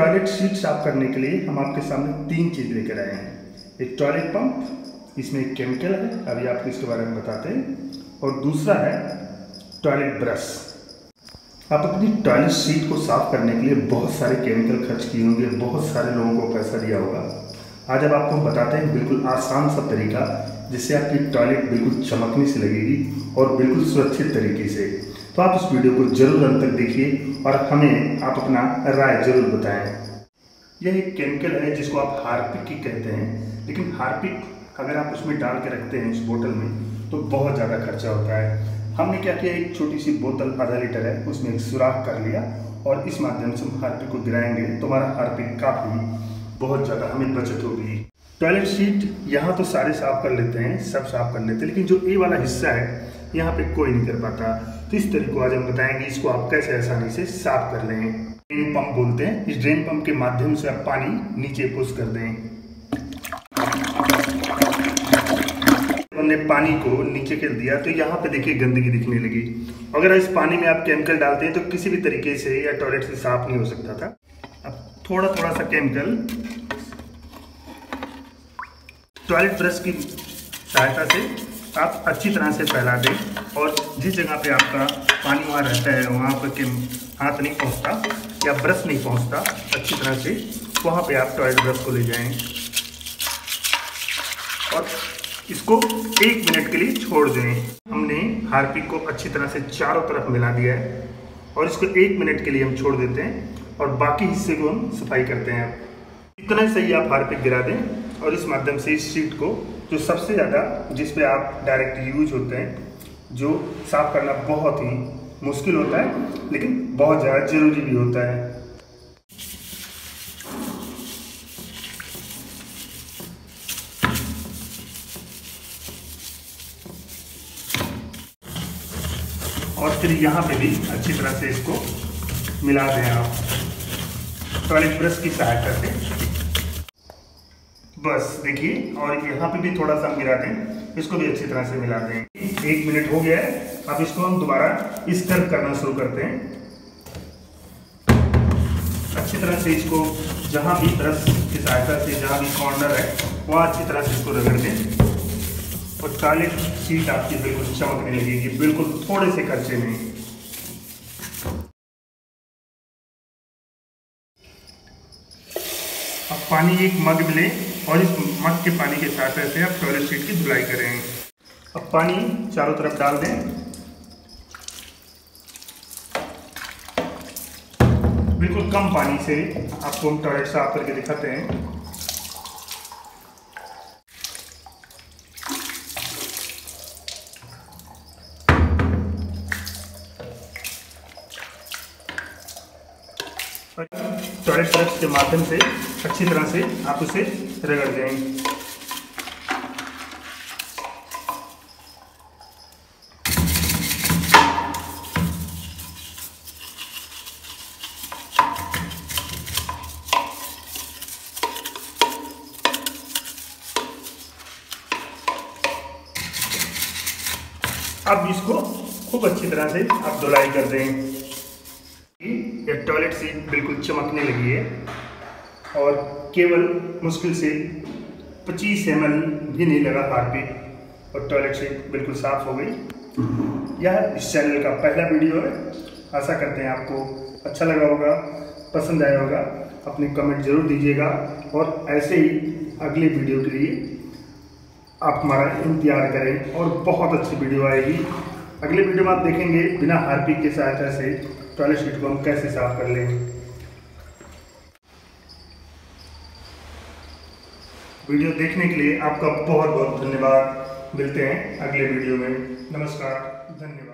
Toilet seat साफ़ करने के लिए हम आपके सामने तीन चीज़ लेकर आए हैं। एक टॉयलेट पंप, इसमें एक केमिकल है, अभी आपको इसके बारे में बताते हैं। और दूसरा है टॉयलेट ब्रश। आप अपनी टॉयलेट सीट को साफ़ करने के लिए बहुत सारे केमिकल खर्च किए होंगे, बहुत सारे लोगों को पैसा दिया होगा। आज अब आपको बताते हैं बिल्कुल आसान सा तरीका जिससे आपकी टॉयलेट बिल्कुल चमकने से लगेगी और बिल्कुल सुरक्षित तरीके से। तो आप इस वीडियो को ज़रूर अंत तक देखिए और हमें आप अपना राय ज़रूर बताएँ। यह एक केमिकल है जिसको आप हार्पिक की कहते हैं, लेकिन हार्पिक अगर आप उसमें डाल के रखते हैं इस बोतल में तो बहुत ज़्यादा खर्चा होता है। हमने क्या किया, एक छोटी सी बोतल, आधा लीटर है, उसमें एक सुराख कर लिया और इस माध्यम से हम हार्पिक को गिराएँगे तो हमारा हार्पिक काफ़ी बहुत ज़्यादा हमें बचत होगी। टॉयलेट सीट यहाँ तो सारे साफ़ कर लेते हैं, सब साफ़ कर लेते हैं, लेकिन जो ए वाला हिस्सा है, यहाँ पे कोई नहीं कर पाता। तो इस तरीके को आज हम बताएँगे, इसको आप कैसे आसानी से साफ़ कर लें। ड्रेन पंप बोलते हैं। इस ड्रेन पंप के माध्यम से आप पानी नीचे पुश कर दें। हमने पानी को नीचे कर दिया तो यहाँ पे देखिए गंदगी दिखने लगी। अगर इस पानी में आप केमिकल डालते हैं तो किसी भी तरीके से या टॉयलेट से साफ़ नहीं हो सकता था। अब थोड़ा थोड़ा सा केमिकल। टॉयलेट ब्रश की सहायता से आप अच्छी तरह से फैला दें और जिस जगह पे आपका पानी वहाँ रहता है, वहाँ पर के हाथ नहीं पहुँचता या ब्रश नहीं पहुँचता, अच्छी तरह से वहाँ पे आप टॉयलेट ब्रश को ले जाएँ। और इसको एक मिनट के लिए छोड़ दें। हमने हार्पिक को अच्छी तरह से चारों तरफ़ मिला दिया है और इसको एक मिनट के लिए हम छोड़ देते हैं और बाकी हिस्से को हम सफ़ाई करते हैं। इतना सही आप हार्पिक गिरा दें। और इस माध्यम से इस शीट को, जो सबसे ज़्यादा जिस पे आप डायरेक्ट यूज़ होते हैं, जो साफ़ करना बहुत ही मुश्किल होता है, लेकिन बहुत ज़्यादा ज़रूरी भी होता है। और फिर यहाँ पे भी अच्छी तरह से इसको मिला दें आप। टॉयलेट ब्रश की सहायता से बस, देखिए, और यहाँ पे भी थोड़ा सा हम गिरा दें इसको भी अच्छी तरह से मिला दें एक मिनट हो गया है, अब इसको हम दोबारा तरफ़ करना शुरू करते हैं। अच्छी तरह से इसको, जहाँ भी ब्रश की सहायता से, जहाँ भी कॉर्नर है वहाँ अच्छी तरह से इसको रगड़ दें और टॉयलेट सीट आपकी बिल्कुल चमकने लगेगी, बिल्कुल थोड़े से खर्चे में। अब पानी एक मग में लें। और इस मग के पानी के साथ ऐसे आप टॉयलेट सीट की धुलाई करें। अब पानी चारों तरफ़ डाल दें। बिल्कुल कम पानी से आपको हम टॉयलेट साफ़ करके दिखाते हैं। टॉयलेट ब्रश के माध्यम से अच्छी तरह से आप उसे रगड़ दें। अब इसको खूब अच्छी तरह से आप धुलाई कर दें। ये टॉयलेट सीट बिल्कुल चमकने लगी है। और केवल मुश्किल से 25 एम भी नहीं लगा हार्पिक और टॉयलेट सीट बिल्कुल साफ़ हो गई। यह इस चैनल का पहला वीडियो है। आशा करते हैं आपको अच्छा लगा होगा, पसंद आया होगा। अपने कमेंट ज़रूर दीजिएगा और ऐसे ही अगले वीडियो के लिए आप हमारा इंतज़ार करें और बहुत अच्छी वीडियो आएगी। अगले वीडियो में आप देखेंगे बिना हार्पिक की सहायता से टॉयलेट सीट को हम कैसे साफ़ कर लें। वीडियो देखने के लिए आपका बहुत बहुत धन्यवाद। मिलते हैं अगले वीडियो में। नमस्कार, धन्यवाद।